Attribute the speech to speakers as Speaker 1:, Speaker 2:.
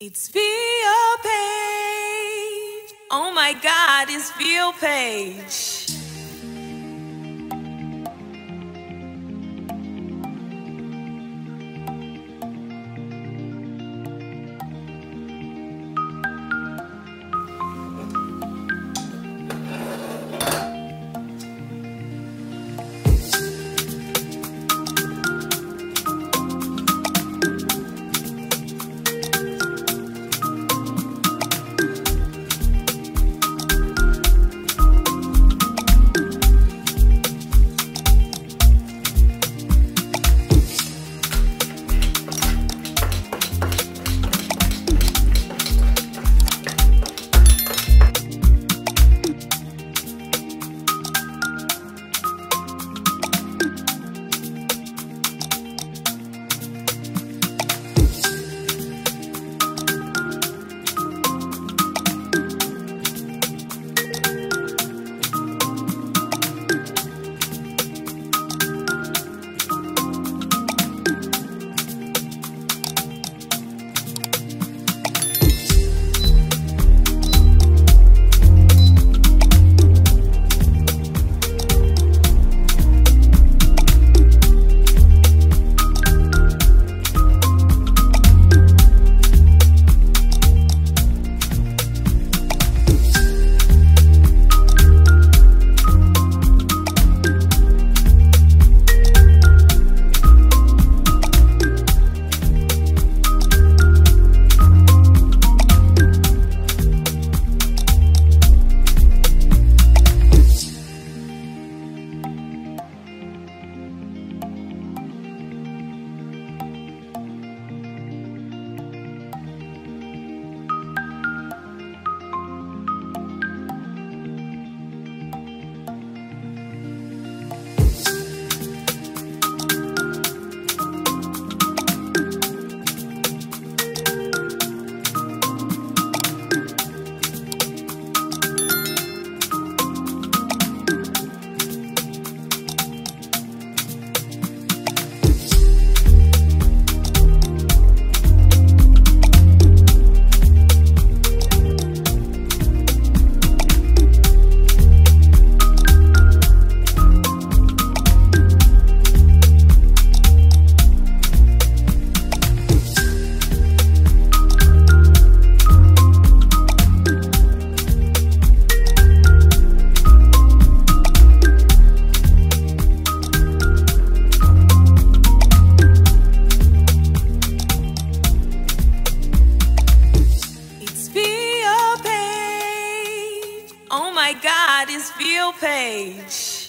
Speaker 1: It's Vio Page. Oh my God, it's Vio Page. It's Vio Page.